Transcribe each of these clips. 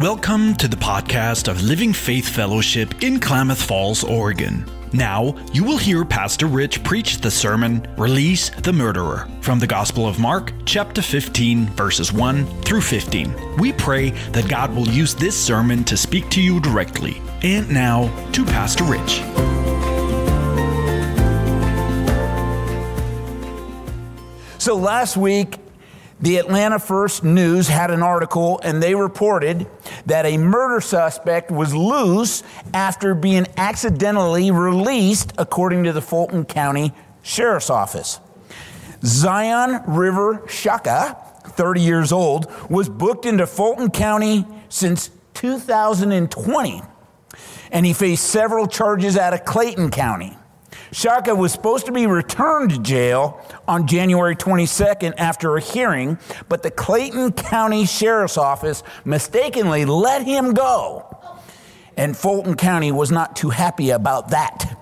Welcome to the podcast of Living Faith Fellowship in Klamath Falls, Oregon. Now, you will hear Pastor Rich preach the sermon, Release the Murderer, from the Gospel of Mark, chapter 15, verses 1 through 15. We pray that God will use this sermon to speak to you directly. And now, to Pastor Rich. So last week, the Atlanta First News had an article and they reported that a murder suspect was loose after being accidentally released, according to the Fulton County Sheriff's Office. Zion River Shaka, 30 years old, was booked into Fulton County since 2020, and he faced several charges out of Clayton County. Shaka was supposed to be returned to jail on January 22nd after a hearing, but the Clayton County Sheriff's Office mistakenly let him go. And Fulton County was not too happy about that.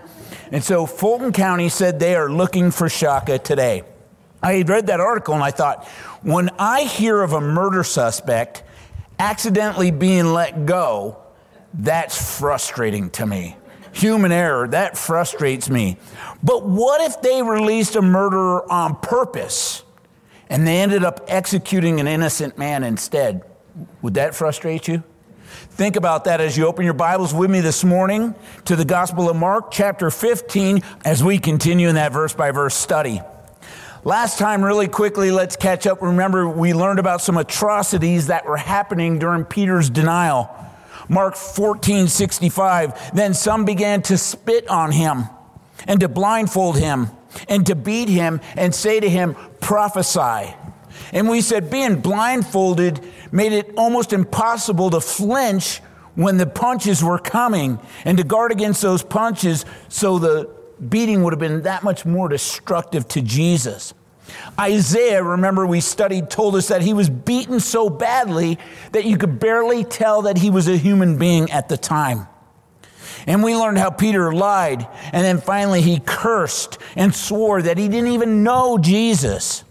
And so Fulton County said they are looking for Shaka today. I had read that article and I thought, when I hear of a murder suspect accidentally being let go, that's frustrating to me human error. That frustrates me. But what if they released a murderer on purpose and they ended up executing an innocent man instead? Would that frustrate you? Think about that as you open your Bibles with me this morning to the Gospel of Mark, chapter 15, as we continue in that verse by verse study. Last time, really quickly, let's catch up. Remember, we learned about some atrocities that were happening during Peter's denial. Mark 14, 65. Then some began to spit on him and to blindfold him and to beat him and say to him, prophesy. And we said being blindfolded made it almost impossible to flinch when the punches were coming and to guard against those punches so the beating would have been that much more destructive to Jesus. Isaiah, remember we studied, told us that he was beaten so badly that you could barely tell that he was a human being at the time. And we learned how Peter lied, and then finally he cursed and swore that he didn't even know Jesus.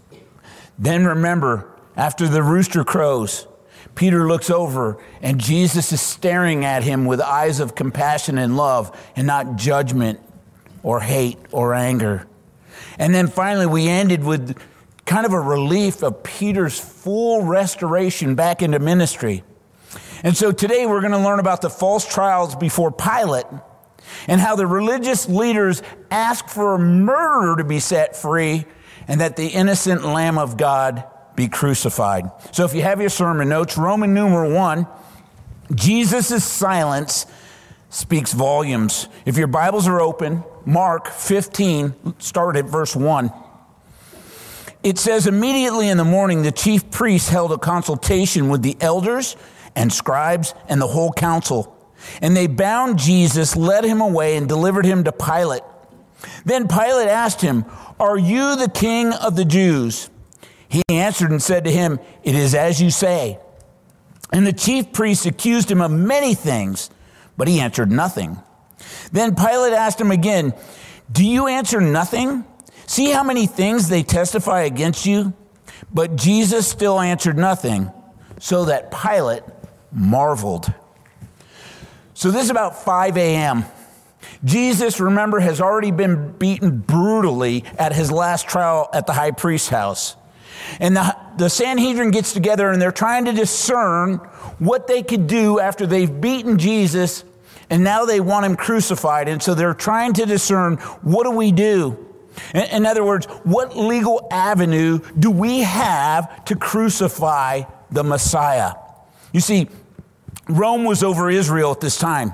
Then remember, after the rooster crows, Peter looks over and Jesus is staring at him with eyes of compassion and love and not judgment or hate or anger. And then finally, we ended with kind of a relief of Peter's full restoration back into ministry. And so today we're going to learn about the false trials before Pilate and how the religious leaders asked for a murderer to be set free and that the innocent Lamb of God be crucified. So if you have your sermon notes, Roman numeral one, Jesus' silence speaks volumes. If your Bibles are open, Mark 15, start at verse 1. It says, Immediately in the morning, the chief priests held a consultation with the elders and scribes and the whole council. And they bound Jesus, led him away, and delivered him to Pilate. Then Pilate asked him, Are you the king of the Jews? He answered and said to him, It is as you say. And the chief priests accused him of many things, but he answered nothing. Then Pilate asked him again, Do you answer nothing? See how many things they testify against you? But Jesus still answered nothing, so that Pilate marveled. So this is about 5 a.m. Jesus, remember, has already been beaten brutally at his last trial at the high priest's house. And the, the Sanhedrin gets together and they're trying to discern what they could do after they've beaten Jesus and now they want him crucified. And so they're trying to discern what do we do? In other words, what legal avenue do we have to crucify the Messiah? You see, Rome was over Israel at this time.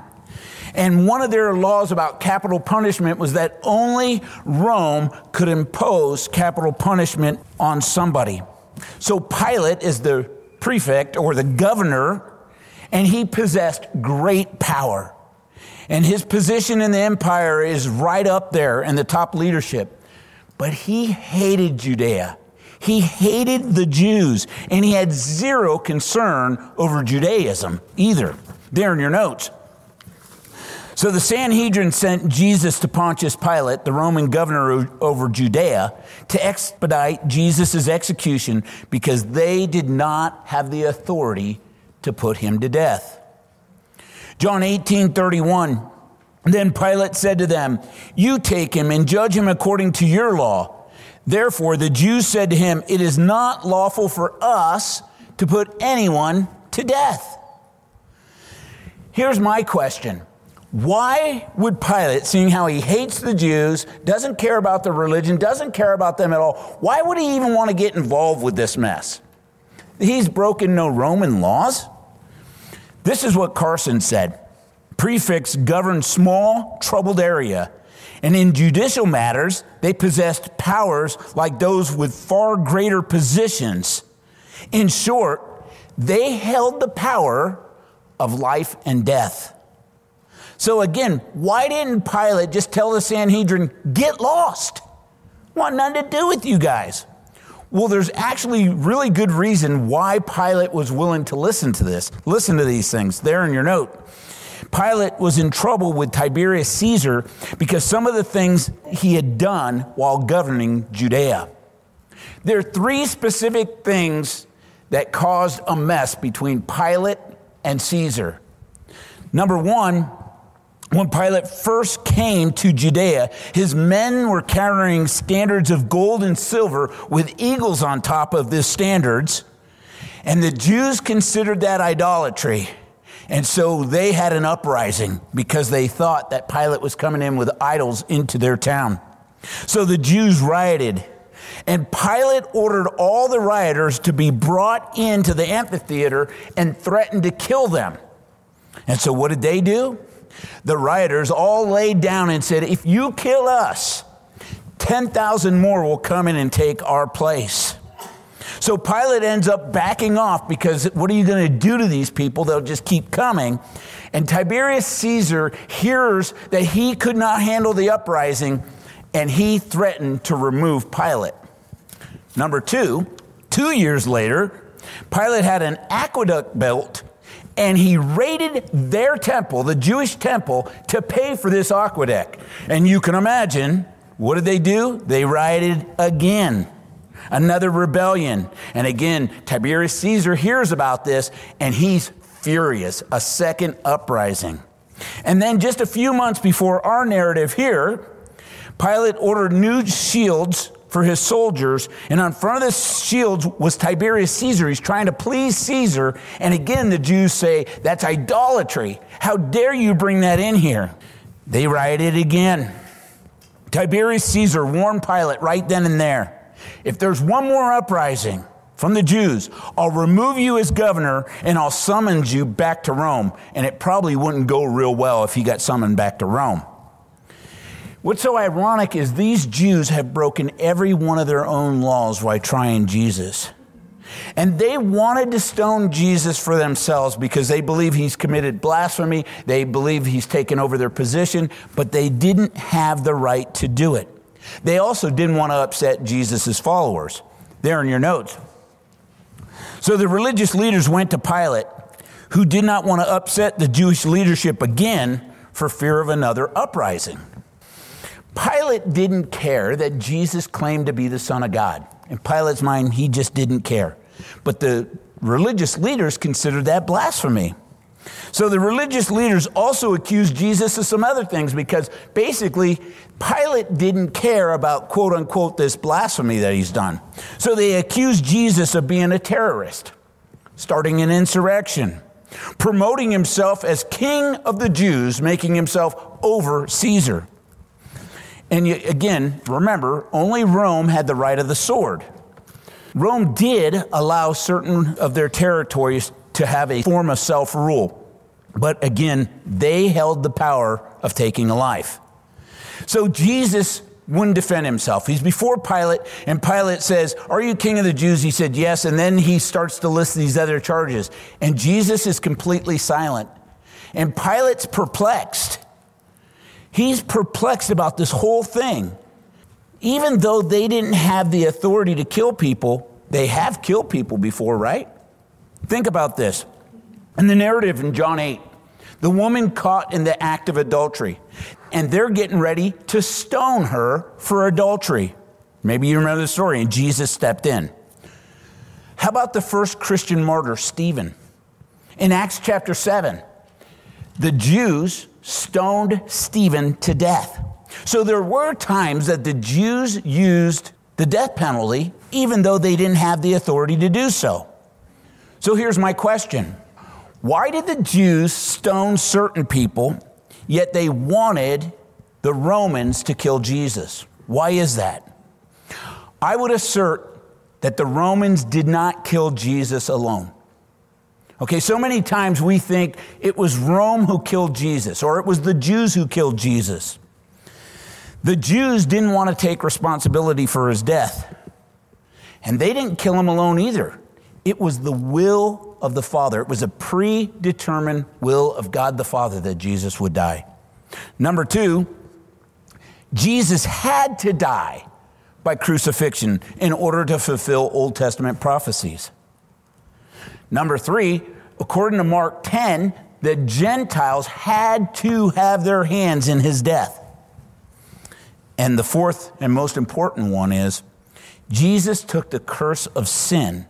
And one of their laws about capital punishment was that only Rome could impose capital punishment on somebody. So Pilate is the prefect or the governor, and he possessed great power. And his position in the empire is right up there in the top leadership. But he hated Judea. He hated the Jews, and he had zero concern over Judaism either. There in your notes. So the Sanhedrin sent Jesus to Pontius Pilate, the Roman governor over Judea, to expedite Jesus' execution because they did not have the authority to put him to death. John 18 31. Then Pilate said to them, You take him and judge him according to your law. Therefore, the Jews said to him, It is not lawful for us to put anyone to death. Here's my question Why would Pilate, seeing how he hates the Jews, doesn't care about their religion, doesn't care about them at all, why would he even want to get involved with this mess? He's broken no Roman laws. This is what Carson said Prefects governed small, troubled area. And in judicial matters, they possessed powers like those with far greater positions. In short, they held the power of life and death. So again, why didn't Pilate just tell the Sanhedrin, get lost? Want nothing to do with you guys. Well, there's actually really good reason why Pilate was willing to listen to this. Listen to these things there in your note. Pilate was in trouble with Tiberius Caesar because some of the things he had done while governing Judea. There are three specific things that caused a mess between Pilate and Caesar. Number one, when Pilate first came to Judea, his men were carrying standards of gold and silver with eagles on top of the standards. And the Jews considered that idolatry. And so they had an uprising because they thought that Pilate was coming in with idols into their town. So the Jews rioted. And Pilate ordered all the rioters to be brought into the amphitheater and threatened to kill them. And so what did they do? The rioters all laid down and said, If you kill us, 10,000 more will come in and take our place. So Pilate ends up backing off because what are you going to do to these people? They'll just keep coming. And Tiberius Caesar hears that he could not handle the uprising and he threatened to remove Pilate. Number two, two years later, Pilate had an aqueduct built and he raided their temple, the Jewish temple, to pay for this aqueduct. And you can imagine, what did they do? They rioted again. Another rebellion. And again, Tiberius Caesar hears about this and he's furious. A second uprising. And then just a few months before our narrative here, Pilate ordered new shields for his soldiers. And on front of the shields was Tiberius Caesar. He's trying to please Caesar. And again, the Jews say, That's idolatry. How dare you bring that in here? They rioted again. Tiberius Caesar warned Pilate right then and there if there's one more uprising, from the Jews, I'll remove you as governor and I'll summons you back to Rome. And it probably wouldn't go real well if he got summoned back to Rome. What's so ironic is these Jews have broken every one of their own laws while trying Jesus. And they wanted to stone Jesus for themselves because they believe he's committed blasphemy. They believe he's taken over their position, but they didn't have the right to do it. They also didn't want to upset Jesus' followers. There in your notes. So the religious leaders went to Pilate, who did not want to upset the Jewish leadership again for fear of another uprising. Pilate didn't care that Jesus claimed to be the Son of God. In Pilate's mind, he just didn't care. But the religious leaders considered that blasphemy. So the religious leaders also accused Jesus of some other things because basically Pilate didn't care about quote unquote this blasphemy that he's done. So they accused Jesus of being a terrorist, starting an insurrection, promoting himself as king of the Jews, making himself over Caesar. And you, again, remember, only Rome had the right of the sword. Rome did allow certain of their territories to have a form of self rule. But again, they held the power of taking a life. So Jesus wouldn't defend himself. He's before Pilate, and Pilate says, Are you king of the Jews? He said, Yes. And then he starts to list these other charges. And Jesus is completely silent. And Pilate's perplexed. He's perplexed about this whole thing. Even though they didn't have the authority to kill people, they have killed people before, right? Think about this. In the narrative in John 8, the woman caught in the act of adultery, and they're getting ready to stone her for adultery. Maybe you remember the story, and Jesus stepped in. How about the first Christian martyr, Stephen? In Acts chapter 7, the Jews stoned Stephen to death. So there were times that the Jews used the death penalty, even though they didn't have the authority to do so. So here's my question Why did the Jews stone certain people, yet they wanted the Romans to kill Jesus? Why is that? I would assert that the Romans did not kill Jesus alone. Okay, so many times we think it was Rome who killed Jesus or it was the Jews who killed Jesus. The Jews didn't want to take responsibility for his death, and they didn't kill him alone either. It was the will of the Father, it was a predetermined will of God the Father that Jesus would die. Number two, Jesus had to die by crucifixion in order to fulfill Old Testament prophecies. Number three, according to Mark 10, the Gentiles had to have their hands in his death. And the fourth and most important one is Jesus took the curse of sin,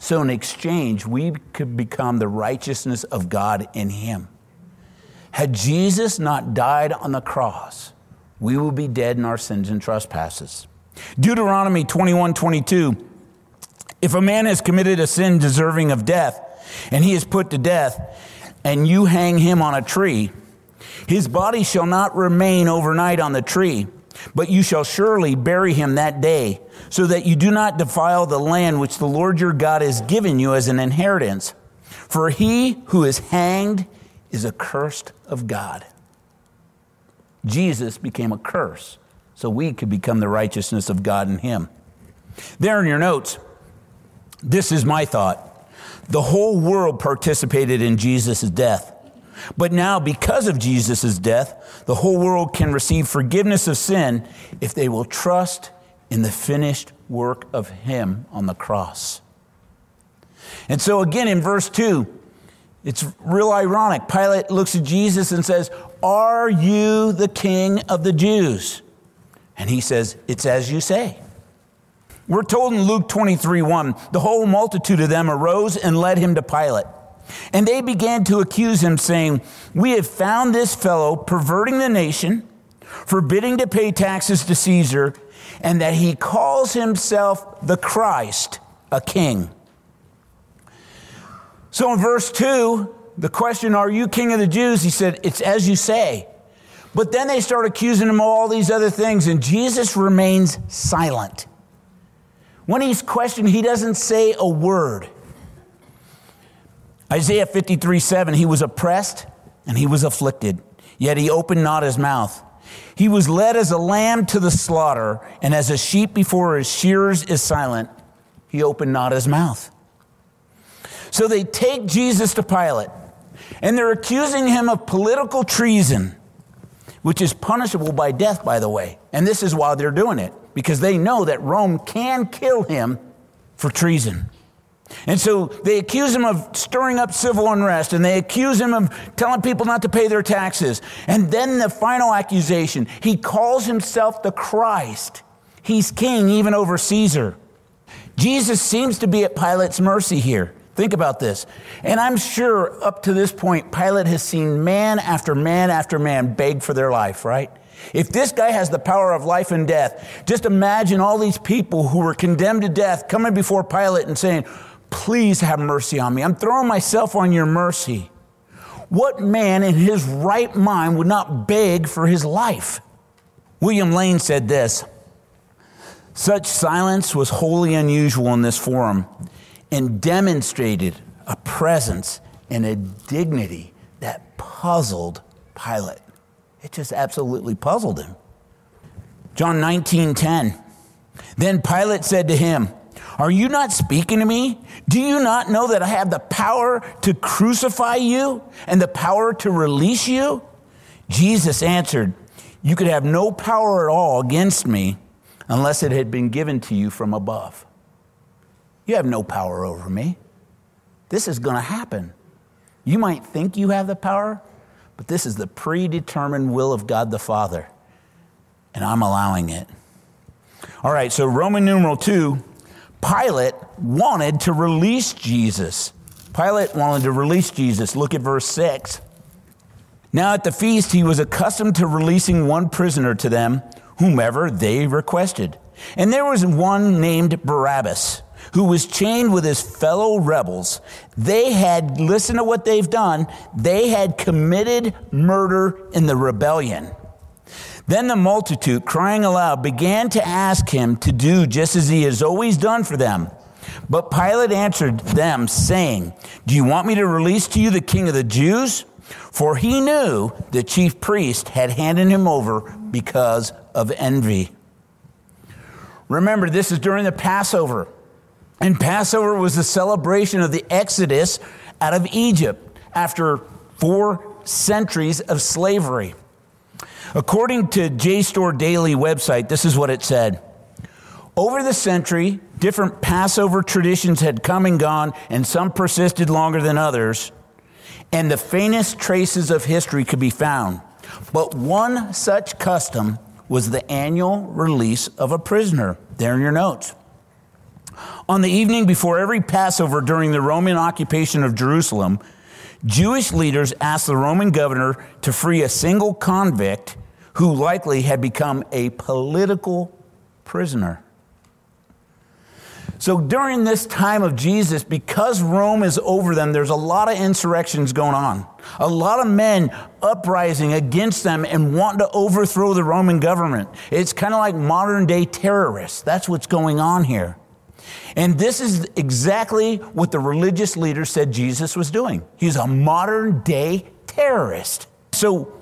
so in exchange, we could become the righteousness of God in him. Had Jesus not died on the cross, we would be dead in our sins and trespasses. Deuteronomy 21 22 if a man has committed a sin deserving of death, and he is put to death, and you hang him on a tree, his body shall not remain overnight on the tree, but you shall surely bury him that day, so that you do not defile the land which the Lord your God has given you as an inheritance. For he who is hanged is accursed of God. Jesus became a curse, so we could become the righteousness of God in him. There in your notes, this is my thought. The whole world participated in Jesus' death. But now, because of Jesus' death, the whole world can receive forgiveness of sin if they will trust in the finished work of Him on the cross. And so, again, in verse 2, it's real ironic. Pilate looks at Jesus and says, Are you the king of the Jews? And he says, It's as you say. We're told in Luke 23 1, the whole multitude of them arose and led him to Pilate. And they began to accuse him, saying, We have found this fellow perverting the nation, forbidding to pay taxes to Caesar, and that he calls himself the Christ, a king. So in verse 2, the question, Are you king of the Jews? He said, It's as you say. But then they start accusing him of all these other things, and Jesus remains silent. When he's questioned, he doesn't say a word. Isaiah 53 7, he was oppressed and he was afflicted, yet he opened not his mouth. He was led as a lamb to the slaughter, and as a sheep before his shearers is silent, he opened not his mouth. So they take Jesus to Pilate, and they're accusing him of political treason, which is punishable by death, by the way. And this is why they're doing it because they know that Rome can kill him for treason. And so they accuse him of stirring up civil unrest and they accuse him of telling people not to pay their taxes. And then the final accusation he calls himself the Christ. He's king even over Caesar. Jesus seems to be at Pilate's mercy here. Think about this. And I'm sure up to this point, Pilate has seen man after man after man beg for their life, right? If this guy has the power of life and death, just imagine all these people who were condemned to death coming before Pilate and saying, Please have mercy on me. I'm throwing myself on your mercy. What man in his right mind would not beg for his life? William Lane said this Such silence was wholly unusual in this forum and demonstrated a presence and a dignity that puzzled Pilate. It just absolutely puzzled him. John 19 10. Then Pilate said to him, Are you not speaking to me? Do you not know that I have the power to crucify you and the power to release you? Jesus answered, You could have no power at all against me unless it had been given to you from above. You have no power over me. This is going to happen. You might think you have the power, but this is the predetermined will of God the Father, and I'm allowing it. All right, so Roman numeral two, Pilate wanted to release Jesus. Pilate wanted to release Jesus. Look at verse 6. Now at the feast, he was accustomed to releasing one prisoner to them, whomever they requested. And there was one named Barabbas, who was chained with his fellow rebels. They had, listen to what they've done, they had committed murder in the rebellion. Then the multitude, crying aloud, began to ask him to do just as he has always done for them. But Pilate answered them, saying, Do you want me to release to you the king of the Jews? For he knew the chief priest had handed him over because of envy. Remember, this is during the Passover. And Passover was the celebration of the Exodus out of Egypt after four centuries of slavery. According to JSTOR Daily website, this is what it said. Over the century, different Passover traditions had come and gone, and some persisted longer than others, and the faintest traces of history could be found. But one such custom was the annual release of a prisoner. There in your notes. On the evening before every Passover during the Roman occupation of Jerusalem, Jewish leaders asked the Roman governor to free a single convict who likely had become a political prisoner. So during this time of Jesus, because Rome is over them, there's a lot of insurrections going on. A lot of men uprising against them and wanting to overthrow the Roman government. It's kind of like modern day terrorists. That's what's going on here. And this is exactly what the religious leaders said Jesus was doing. He's a modern day terrorist. So,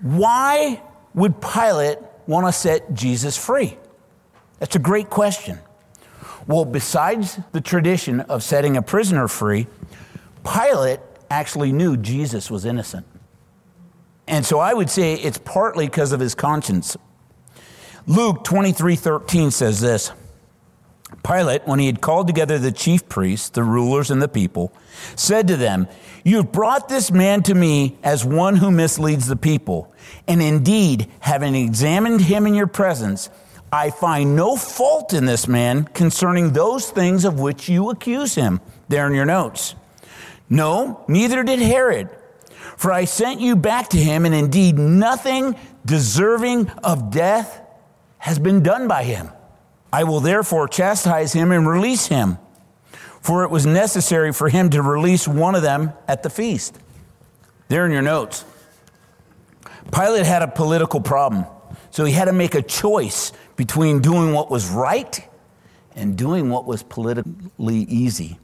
why would Pilate want to set Jesus free? That's a great question. Well, besides the tradition of setting a prisoner free, Pilate actually knew Jesus was innocent. And so I would say it's partly because of his conscience. Luke 23 13 says this Pilate, when he had called together the chief priests, the rulers, and the people, said to them, You have brought this man to me as one who misleads the people. And indeed, having examined him in your presence, I find no fault in this man concerning those things of which you accuse him. There in your notes. No, neither did Herod. For I sent you back to him, and indeed nothing deserving of death has been done by him. I will therefore chastise him and release him. For it was necessary for him to release one of them at the feast. There in your notes. Pilate had a political problem, so he had to make a choice between doing what was right and doing what was politically easy.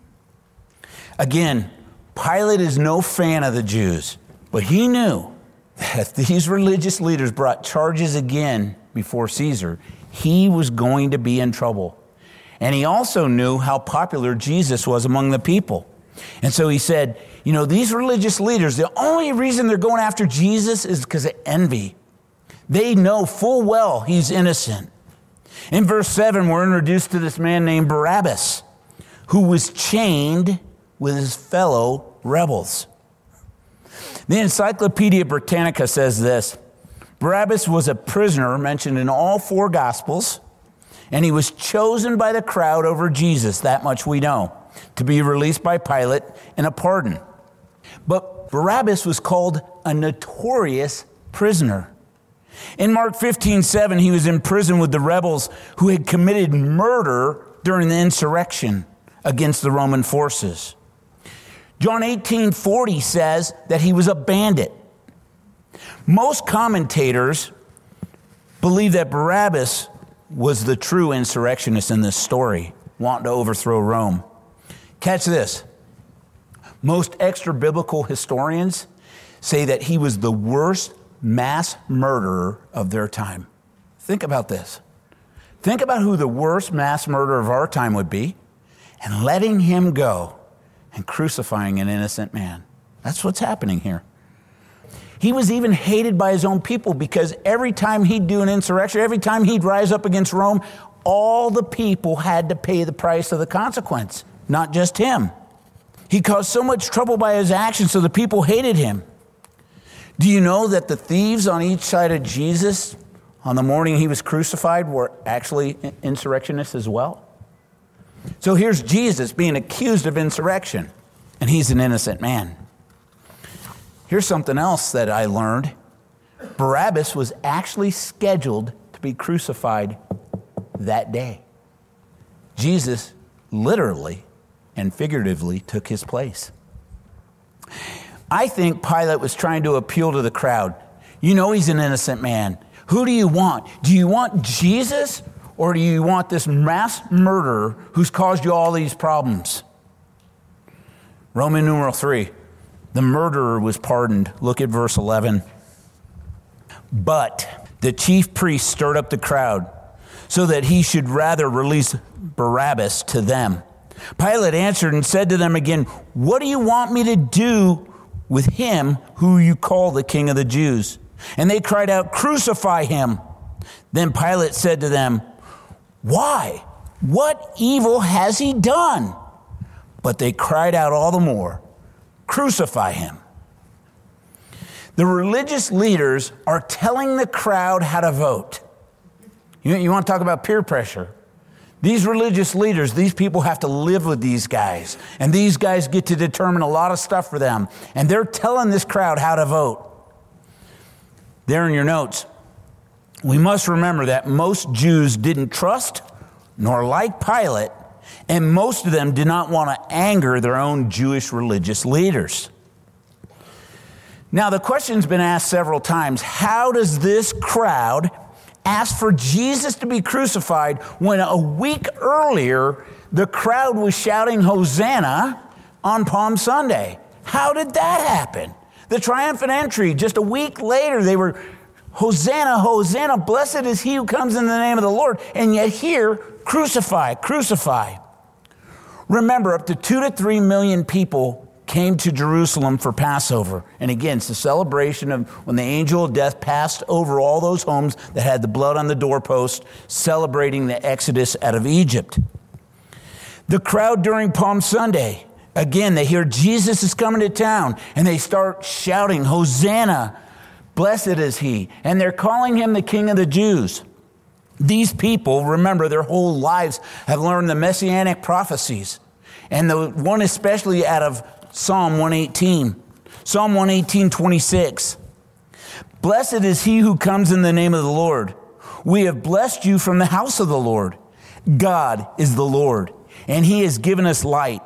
Again, Pilate is no fan of the Jews, but he knew that if these religious leaders brought charges again before Caesar, he was going to be in trouble. And he also knew how popular Jesus was among the people. And so he said, You know, these religious leaders, the only reason they're going after Jesus is because of envy. They know full well he's innocent. In verse 7, we're introduced to this man named Barabbas, who was chained with his fellow rebels. The Encyclopedia Britannica says this Barabbas was a prisoner mentioned in all four Gospels, and he was chosen by the crowd over Jesus, that much we know, to be released by Pilate in a pardon. But Barabbas was called a notorious prisoner. In Mark 15, 7, he was in prison with the rebels who had committed murder during the insurrection against the Roman forces. John 18, 40 says that he was a bandit. Most commentators believe that Barabbas was the true insurrectionist in this story, wanting to overthrow Rome. Catch this. Most extra biblical historians say that he was the worst mass murderer of their time. Think about this. Think about who the worst mass murderer of our time would be and letting him go and crucifying an innocent man. That's what's happening here. He was even hated by his own people because every time he'd do an insurrection, every time he'd rise up against Rome, all the people had to pay the price of the consequence, not just him. He caused so much trouble by his actions, so the people hated him. Do you know that the thieves on each side of Jesus on the morning he was crucified were actually insurrectionists as well? So here's Jesus being accused of insurrection. and he's an innocent man. Here's something else that I learned Barabbas was actually scheduled to be crucified that day. Jesus literally and figuratively took his place. I think Pilate was trying to appeal to the crowd. You know he's an innocent man. Who do you want? Do you want Jesus or do you want this mass murderer who's caused you all these problems? Roman numeral 3. The murderer was pardoned. Look at verse 11. But the chief priest stirred up the crowd so that he should rather release Barabbas to them. Pilate answered and said to them again, What do you want me to do with him who you call the king of the Jews? And they cried out, Crucify him. Then Pilate said to them, Why? What evil has he done? But they cried out all the more, Crucify him. The religious leaders are telling the crowd how to vote. You, you want to talk about peer pressure? These religious leaders, these people have to live with these guys, and these guys get to determine a lot of stuff for them. And they're telling this crowd how to vote. There in your notes, we must remember that most Jews didn't trust nor like Pilate, and most of them did not want to anger their own Jewish religious leaders. Now, the question's been asked several times how does this crowd ask for Jesus to be crucified when a week earlier the crowd was shouting Hosanna on Palm Sunday? How did that happen? The triumphant entry, just a week later, they were Hosanna, Hosanna, blessed is he who comes in the name of the Lord. And yet here, crucify, crucify. Remember, up to two to three million people came to Jerusalem for Passover. And again, it's the celebration of when the angel of death passed over all those homes that had the blood on the doorpost, celebrating the exodus out of Egypt. The crowd during Palm Sunday, again, they hear Jesus is coming to town and they start shouting, Hosanna, blessed is he. And they're calling him the King of the Jews. These people, remember, their whole lives have learned the messianic prophecies. And the one especially out of Psalm 118. Psalm 118, 26. Blessed is he who comes in the name of the Lord. We have blessed you from the house of the Lord. God is the Lord, and he has given us light.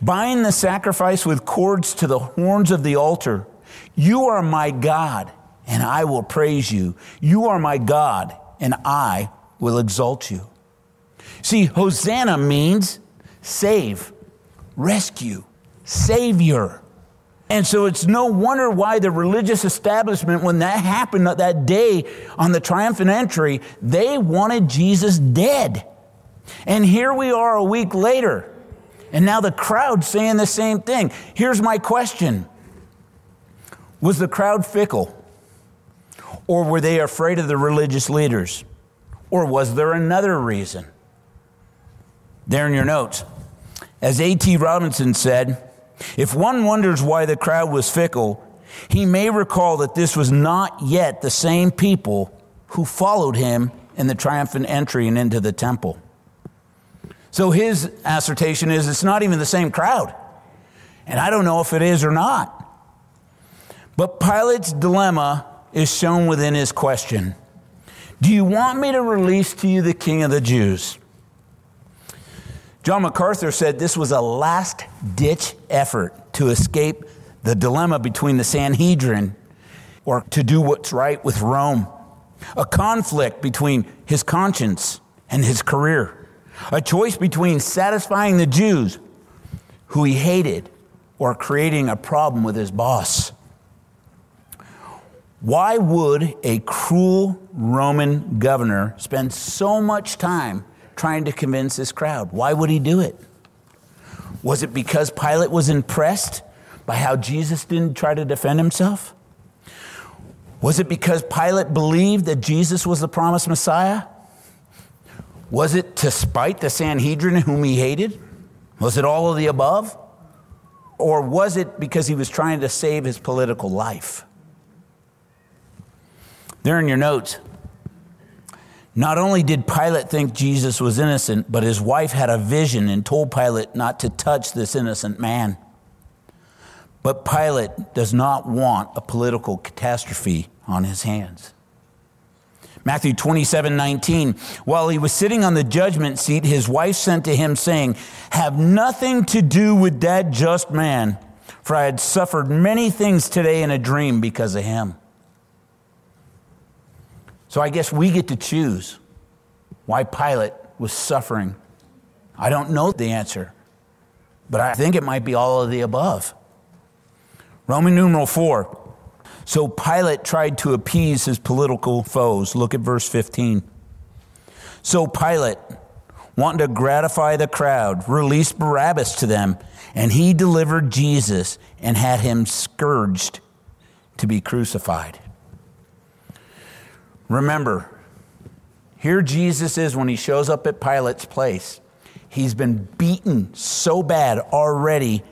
Bind the sacrifice with cords to the horns of the altar. You are my God, and I will praise you. You are my God, and I will exalt you. See, Hosanna means save, rescue, Savior. And so it's no wonder why the religious establishment, when that happened that day on the triumphant entry, they wanted Jesus dead. And here we are a week later. And now the crowd saying the same thing. Here's my question Was the crowd fickle? Or were they afraid of the religious leaders? Or was there another reason? There in your notes. As A.T. Robertson said, if one wonders why the crowd was fickle, he may recall that this was not yet the same people who followed him in the triumphant entry and into the temple. So his assertion is it's not even the same crowd. And I don't know if it is or not. But Pilate's dilemma is shown within his question Do you want me to release to you the king of the Jews? John MacArthur said this was a last ditch effort to escape the dilemma between the Sanhedrin or to do what's right with Rome, a conflict between his conscience and his career, a choice between satisfying the Jews, who he hated, or creating a problem with his boss. Why would a cruel Roman governor spend so much time trying to convince this crowd. Why would he do it? Was it because Pilate was impressed by how Jesus didn't try to defend himself? Was it because Pilate believed that Jesus was the promised Messiah? Was it to spite the Sanhedrin whom he hated? Was it all of the above? Or was it because he was trying to save his political life? There in your notes, not only did Pilate think Jesus was innocent, but his wife had a vision and told Pilate not to touch this innocent man. But Pilate does not want a political catastrophe on his hands. Matthew 27 19. While he was sitting on the judgment seat, his wife sent to him, saying, Have nothing to do with that just man, for I had suffered many things today in a dream because of him. So I guess we get to choose why Pilate was suffering. I don't know the answer, but I think it might be all of the above. Roman numeral 4. So Pilate tried to appease his political foes. Look at verse 15. So Pilate, wanting to gratify the crowd, released Barabbas to them, and he delivered Jesus and had him scourged to be crucified. Remember, here Jesus is when he shows up at Pilate's place. He's been beaten so bad already,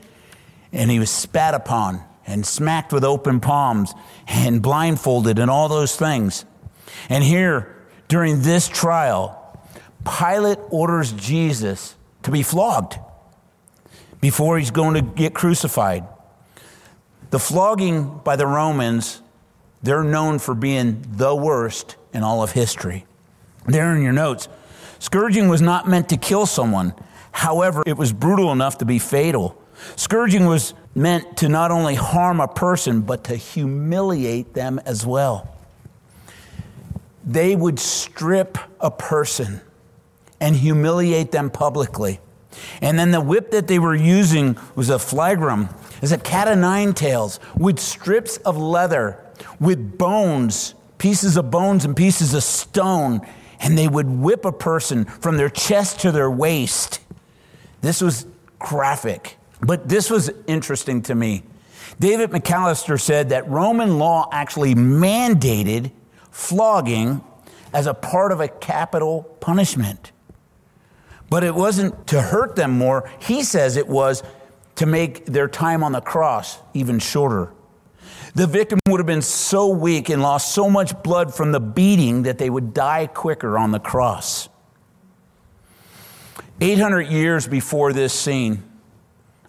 and he was spat upon and smacked with open palms and blindfolded and all those things. And here, during this trial, Pilate orders Jesus to be flogged before he's going to get crucified. The flogging by the Romans, they're known for being the worst in all of history. There in your notes, scourging was not meant to kill someone. However, it was brutal enough to be fatal. Scourging was meant to not only harm a person, but to humiliate them as well. They would strip a person and humiliate them publicly. And then the whip that they were using was a flagrum, is a cat o' nine tails with strips of leather, with bones, pieces of bones and pieces of stone, and they would whip a person from their chest to their waist. This was graphic. But this was interesting to me. David McAllister said that Roman law actually mandated flogging as a part of a capital punishment. But it wasn't to hurt them more. He says it was to make their time on the cross even shorter. The victim would have been so weak and lost so much blood from the beating that they would die quicker on the cross. 800 years before this scene,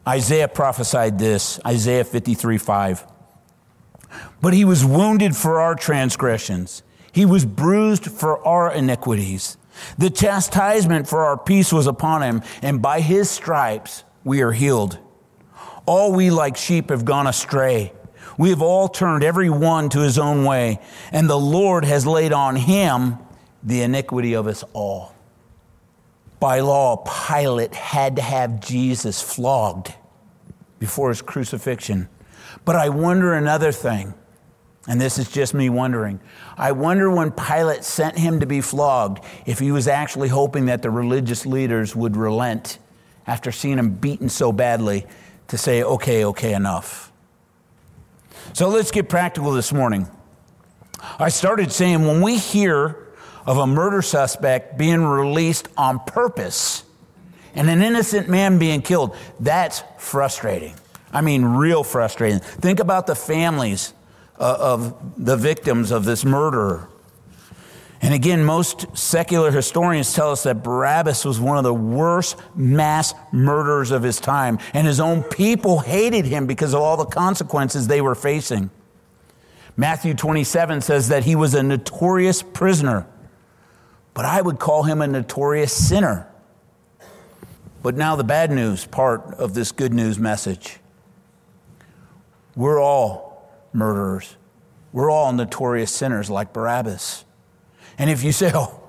Isaiah prophesied this Isaiah 53 5. But he was wounded for our transgressions, he was bruised for our iniquities. The chastisement for our peace was upon him, and by his stripes we are healed. All we like sheep have gone astray. We have all turned every one to his own way, and the Lord has laid on him the iniquity of us all. By law, Pilate had to have Jesus flogged before his crucifixion. But I wonder another thing, and this is just me wondering. I wonder when Pilate sent him to be flogged if he was actually hoping that the religious leaders would relent after seeing him beaten so badly to say, okay, okay, enough. So let's get practical this morning. I started saying when we hear of a murder suspect being released on purpose and an innocent man being killed, that's frustrating. I mean, real frustrating. Think about the families uh, of the victims of this murderer. And again, most secular historians tell us that Barabbas was one of the worst mass murderers of his time, and his own people hated him because of all the consequences they were facing. Matthew 27 says that he was a notorious prisoner, but I would call him a notorious sinner. But now, the bad news part of this good news message we're all murderers, we're all notorious sinners like Barabbas. And if you say, oh,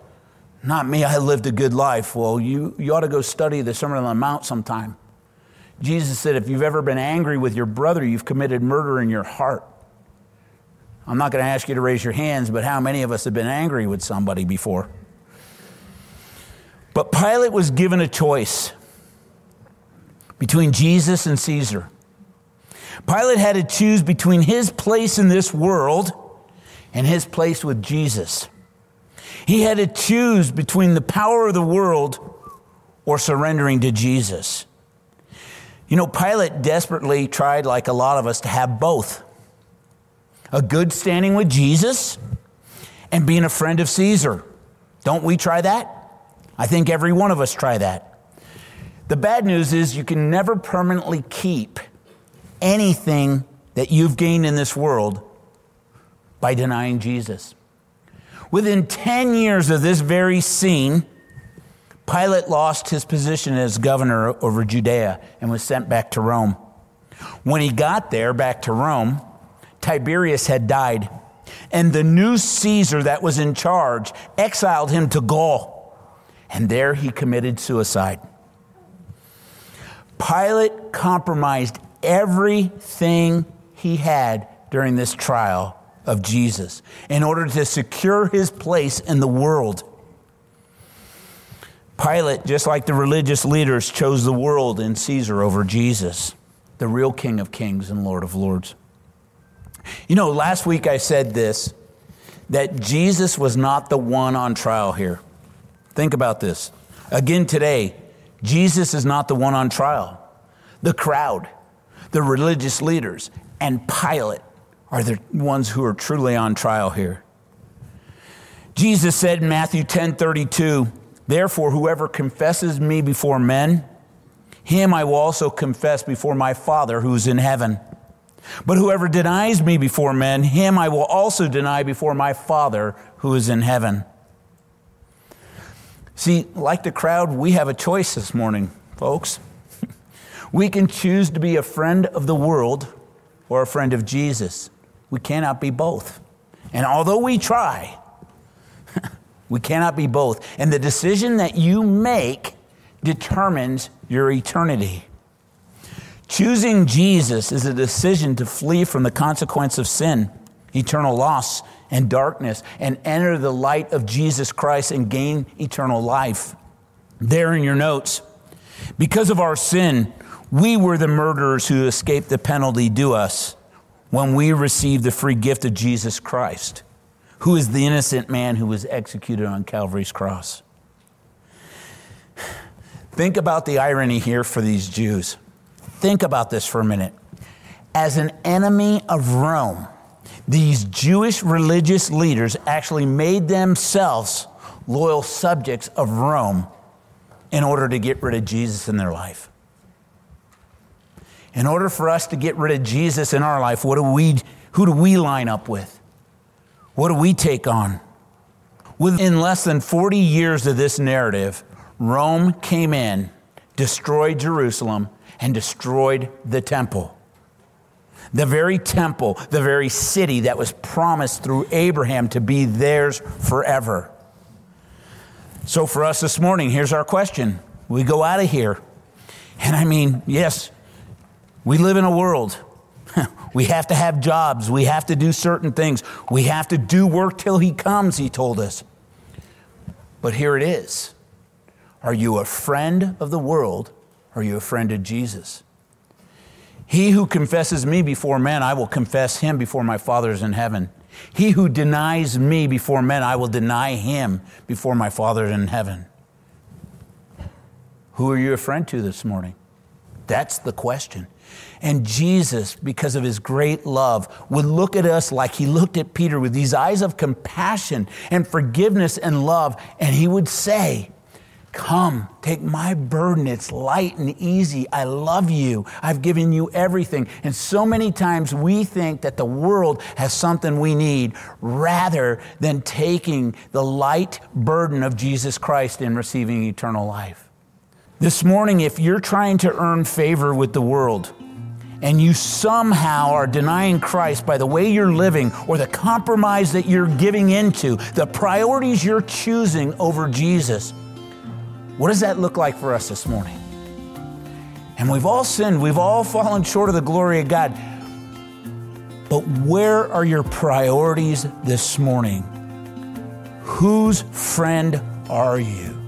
not me, I lived a good life, well, you, you ought to go study the Sermon on the Mount sometime. Jesus said, if you've ever been angry with your brother, you've committed murder in your heart. I'm not going to ask you to raise your hands, but how many of us have been angry with somebody before? But Pilate was given a choice between Jesus and Caesar. Pilate had to choose between his place in this world and his place with Jesus. He had to choose between the power of the world or surrendering to Jesus. You know, Pilate desperately tried, like a lot of us, to have both a good standing with Jesus and being a friend of Caesar. Don't we try that? I think every one of us try that. The bad news is you can never permanently keep anything that you've gained in this world by denying Jesus. Within 10 years of this very scene, Pilate lost his position as governor over Judea and was sent back to Rome. When he got there, back to Rome, Tiberius had died, and the new Caesar that was in charge exiled him to Gaul, and there he committed suicide. Pilate compromised everything he had during this trial of Jesus in order to secure his place in the world. Pilate, just like the religious leaders, chose the world and Caesar over Jesus, the real King of Kings and Lord of Lords. You know, last week I said this that Jesus was not the one on trial here. Think about this. Again today, Jesus is not the one on trial. The crowd, the religious leaders, and Pilate are the ones who are truly on trial here. Jesus said in Matthew 10 32, Therefore, whoever confesses me before men, him I will also confess before my Father who is in heaven. But whoever denies me before men, him I will also deny before my Father who is in heaven. See, like the crowd, we have a choice this morning, folks. we can choose to be a friend of the world or a friend of Jesus. We cannot be both. And although we try, we cannot be both. And the decision that you make determines your eternity. Choosing Jesus is a decision to flee from the consequence of sin, eternal loss, and darkness, and enter the light of Jesus Christ and gain eternal life. There in your notes, because of our sin, we were the murderers who escaped the penalty due us when we receive the free gift of Jesus Christ, who is the innocent man who was executed on Calvary's cross. Think about the irony here for these Jews. Think about this for a minute. As an enemy of Rome, these Jewish religious leaders actually made themselves loyal subjects of Rome in order to get rid of Jesus in their life. In order for us to get rid of Jesus in our life, what do we, who do we line up with? What do we take on? Within less than 40 years of this narrative, Rome came in, destroyed Jerusalem, and destroyed the temple. The very temple, the very city that was promised through Abraham to be theirs forever. So, for us this morning, here's our question. We go out of here. And I mean, yes, we live in a world. we have to have jobs. We have to do certain things. We have to do work till He comes, He told us. But here it is Are you a friend of the world? Or are you a friend of Jesus? He who confesses me before men, I will confess him before my Father's in heaven. He who denies me before men, I will deny him before my Father in heaven. Who are you a friend to this morning? That's the question. And Jesus, because of his great love, would look at us like he looked at Peter with these eyes of compassion and forgiveness and love. And he would say, Come, take my burden. It's light and easy. I love you. I've given you everything. And so many times we think that the world has something we need rather than taking the light burden of Jesus Christ and receiving eternal life. This morning, if you're trying to earn favor with the world, and you somehow are denying Christ by the way you're living or the compromise that you're giving into, the priorities you're choosing over Jesus, what does that look like for us this morning? And we've all sinned, we've all fallen short of the glory of God. But where are your priorities this morning? Whose friend are you?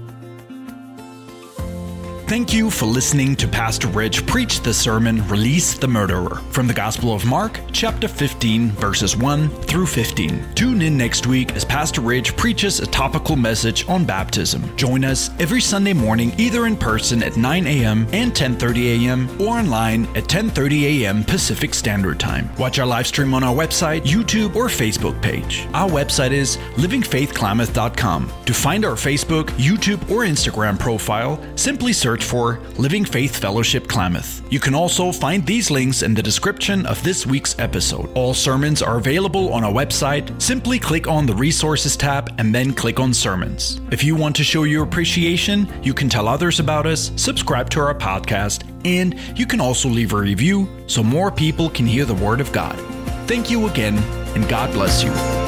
Thank you for listening to Pastor Rich preach the sermon Release the Murderer from the Gospel of Mark, chapter 15, verses 1 through 15. Tune in next week as Pastor Rich preaches a topical message on baptism. Join us every Sunday morning either in person at 9 a.m. and 10:30 a.m. or online at 10:30 a.m. Pacific Standard Time. Watch our live stream on our website, YouTube, or Facebook page. Our website is livingfaithklamath.com. To find our Facebook, YouTube, or Instagram profile, simply search search for Living Faith Fellowship Klamath. You can also find these links in the description of this week's episode. All sermons are available on our website. Simply click on the Resources tab and then click on Sermons. If you want to show your appreciation, you can tell others about us, subscribe to our podcast, and you can also leave a review so more people can hear the Word of God. Thank you again, and God bless you.